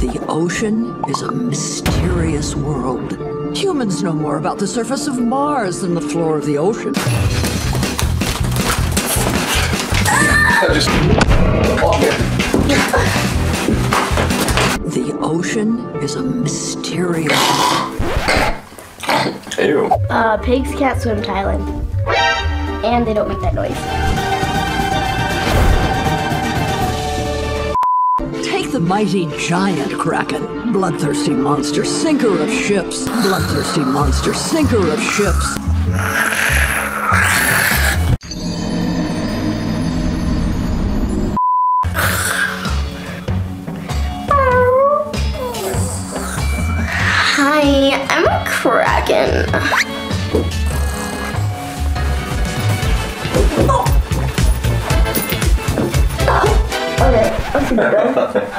The ocean is a mysterious world. Humans know more about the surface of Mars than the floor of the ocean. just. The ocean is a mysterious. Ew. Uh, pigs can't swim Thailand. And they don't make that noise. Mighty giant kraken, bloodthirsty monster, sinker of ships, bloodthirsty monster, sinker of ships. Hi, I'm a kraken.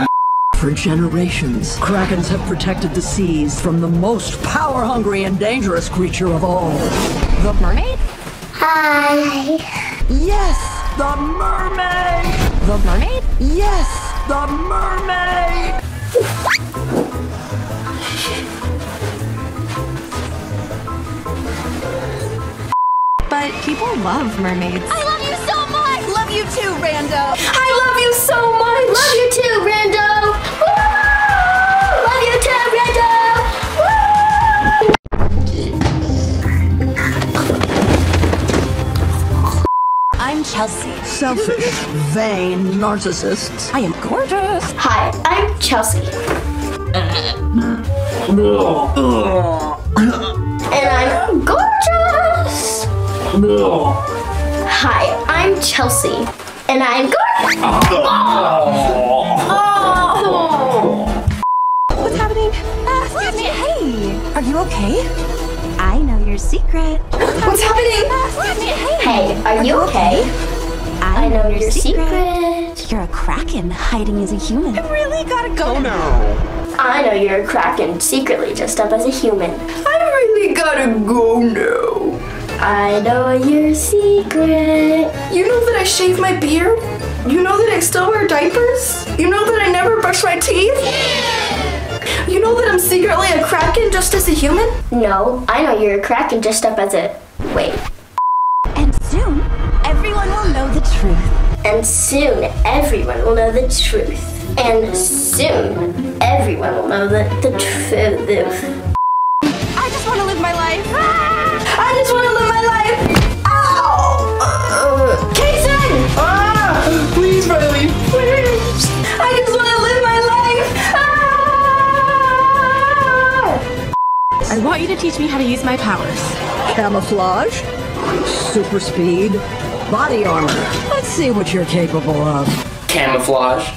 For generations, krakens have protected the seas from the most power-hungry and dangerous creature of all. The mermaid? Hi. Yes, the mermaid! The mermaid? Yes, the mermaid! But people love mermaids. I love you so much. Love you too, Rando. I I'm Chelsea. Selfish, vain narcissists. I am gorgeous. Hi, I'm Chelsea. and I'm gorgeous. Hi, I'm Chelsea. And I'm gorgeous. What's happening? Uh, excuse me. Hey, are you okay? I know your secret. What's happening? Excuse. Hey. Hey, are you okay? I know your secret. You're a kraken hiding as a human. I really gotta go oh, now. I know you're a kraken secretly dressed up as a human. I really gotta go now. I know your secret. You know that I shave my beard? You know that I still wear diapers? You know that I never brush my teeth? You know that I'm secretly a just as a human? No, I know you're a kraken dressed up as a. Wait. And soon, everyone will know the truth. And soon everyone will know the truth. And soon everyone will know the, the truth. I just want to live my life. I just want to live my life. Ow! Uh, Casyn! Ah! Teach me how to use my powers. Camouflage, super speed, body armor. Let's see what you're capable of. camouflage,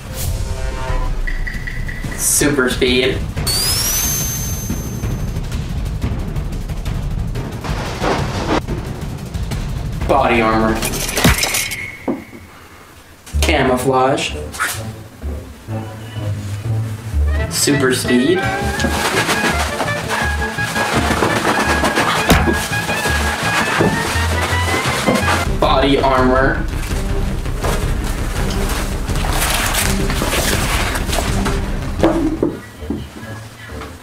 super speed, body armor, camouflage, super speed, body armor.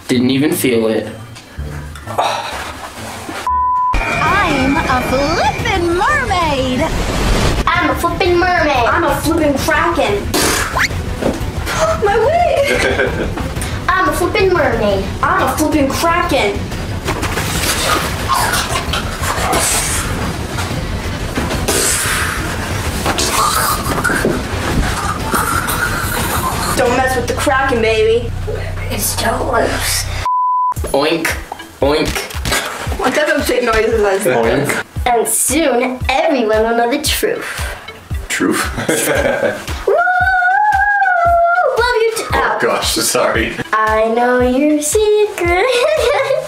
Didn't even feel it. I'm a flippin' mermaid. I'm a flippin' mermaid. I'm a flippin' kraken. my wig. I'm a flippin' mermaid. I'm a flippin' kraken. Mess with the kraken, baby. It's still loose. Oink, oink, What type of chick noises is that? oink. And soon everyone will know the truth. Truth. Woo! Love you too. Ow. Oh, gosh, sorry. I know your secret.